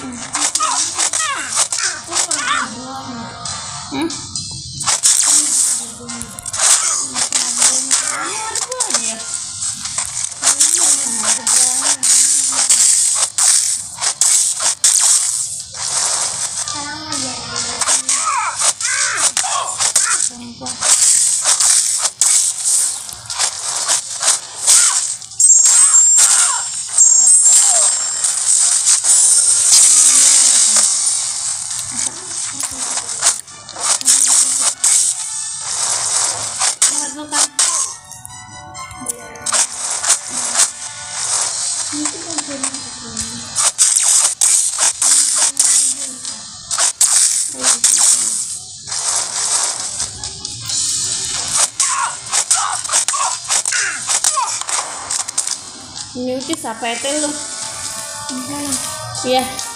Hmm? Ini siapa itu lu? Iya.